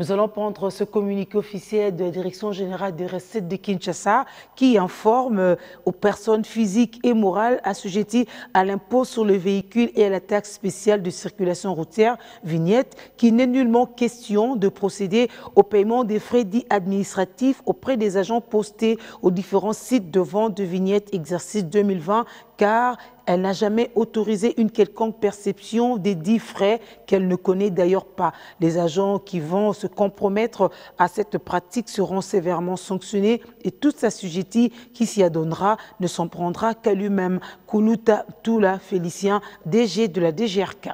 Nous allons prendre ce communiqué officiel de la Direction générale des recettes de Kinshasa qui informe aux personnes physiques et morales assujetties à l'impôt sur le véhicule et à la taxe spéciale de circulation routière, vignette, qu'il n'est nullement question de procéder au paiement des frais dits administratifs auprès des agents postés aux différents sites de vente de vignettes exercice 2020 car elle n'a jamais autorisé une quelconque perception des dix frais qu'elle ne connaît d'ailleurs pas. Les agents qui vont se compromettre à cette pratique seront sévèrement sanctionnés et toute assujettie qui s'y adonnera ne s'en prendra qu'à lui-même. Koulouta Toula Félicien, DG de la DGRK.